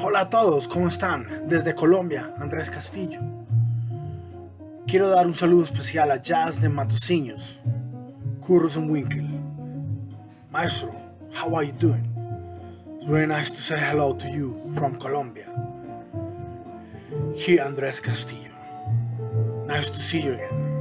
Hola a todos, ¿cómo están? Desde Colombia, Andrés Castillo. Quiero dar un saludo especial a Jazz de Matosiños, Curros and Winkle. Maestro, how are you doing? It's very nice to say hello to you from Colombia. Here, Andrés Castillo. Nice to see you again.